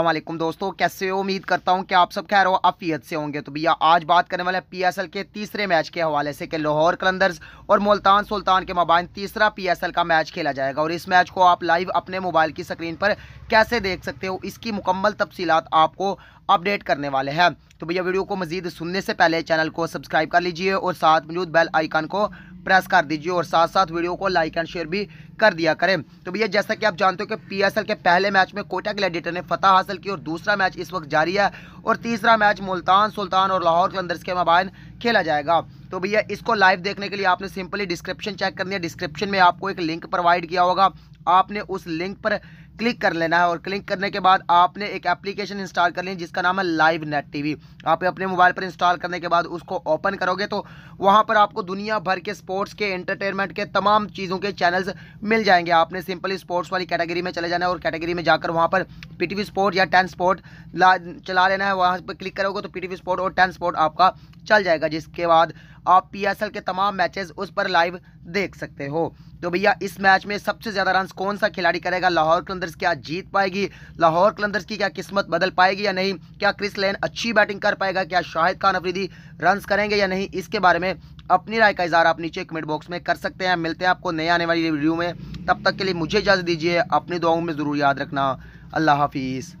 वालेकुम दोस्तों, कैसे हो? उम्मीद करता हूँ कि आप सब खैर हो, अफियत से होंगे। तो भैया, आज बात करने वाले पीएसएल के तीसरे मैच के हवाले से कि लाहौर कलंदर्स और मुल्तान सुल्तान के मबाइन तीसरा पीएसएल का मैच खेला जाएगा। और इस मैच को आप लाइव अपने मोबाइल की स्क्रीन पर कैसे देख सकते हो? इसकी मुकम्मल तफसीत आपको अपडेट करने वाले हैं। तो भैया, वीडियो को मजीद सुनने से पहले चैनल को सब्सक्राइब कर लीजिए और साथ मौजूद बेल आइकन को प्रेस कर दीजिए और साथ साथ वीडियो को लाइक एंड शेयर भी कर दिया करें। तो भैया, जैसा कि आप जानते हो कि पीएसएल के पहले मैच में कोटा ग्लैडिएटर ने फतह हासिल की और दूसरा मैच इस वक्त जारी है और तीसरा मैच मुल्तान सुल्तान और लाहौर कलंदर्स के मबाइन खेला जाएगा। तो भैया, इसको लाइव देखने के लिए आपने सिंपली डिस्क्रिप्शन चेक करनी है। डिस्क्रिप्शन में आपको एक लिंक प्रोवाइड किया होगा। आपने उस लिंक पर क्लिक कर लेना है और क्लिक करने के बाद आपने एक एप्लीकेशन इंस्टॉल कर लें जिसका नाम है लाइव नेट टीवी आप अपने मोबाइल पर इंस्टॉल करने के बाद उसको ओपन करोगे तो वहाँ पर आपको दुनिया भर के स्पोर्ट्स के एंटरटेनमेंट के, तमाम चीज़ों के चैनल्स मिल जाएँगे। आपने सिंपली स्पोर्ट्स वाली कैटेगरी में चले जाना है और कैटेगरी में जाकर वहाँ पर पीटीवी स्पोर्ट या टेन स्पोर्ट चला लेना है। वहाँ पर क्लिक करोगे तो पी स्पोर्ट और टेन स्पोर्ट आपका चल जाएगा, जिसके बाद आप पीएसएल के तमाम मैचेस उस पर लाइव देख सकते हो। तो भैया, इस मैच में सबसे ज़्यादा रन कौन सा खिलाड़ी करेगा? लाहौर कलंदर्स क्या जीत पाएगी? लाहौर कलंदर्स की क्या किस्मत बदल पाएगी या नहीं? क्या क्रिस लेन अच्छी बैटिंग कर पाएगा? क्या शाहिद खान अफरीदी रन करेंगे या नहीं? इसके बारे में अपनी राय का इजहार आप नीचे कमेंट बॉक्स में कर सकते हैं। मिलते हैं आपको नए आने वाली वीडियो में। तब तक के लिए मुझे इजाज़त दीजिए। अपनी दुआओं में ज़रूर याद रखना। अल्लाह हाफिज़।